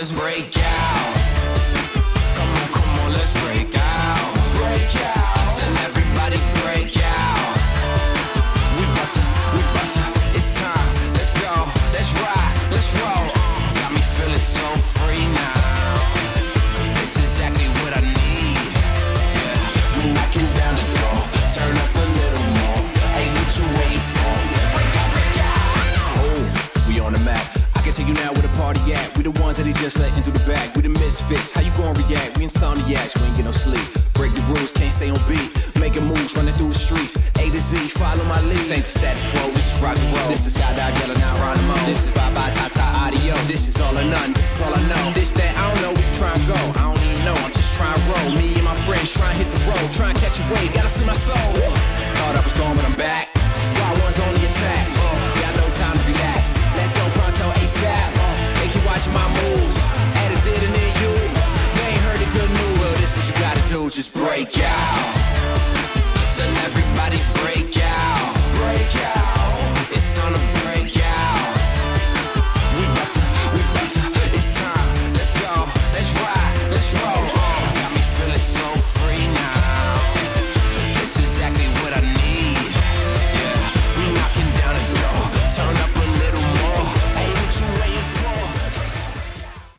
let's break out. Come on, come on, let's break out! ones that he just letting through the back. We the misfits, how you gonna react? We insomniacs, we ain't get no sleep. Break the rules, can't stay on beat. Making moves, running through the streets. A to Z, follow my lead. This ain't the status quo, this is rock and roll. This is Skydive yelling out Geronimo. This is bye bye, ta ta, audio. This is all or none, this is all I know. This, that, I don't know, we try and go. I don't even know, I'm just trying to roll. Me and my friends trying to hit the road, trying to catch a wave, gotta see my soul. Just break out. Tell everybody break.